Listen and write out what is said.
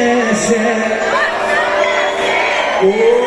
é. Oh.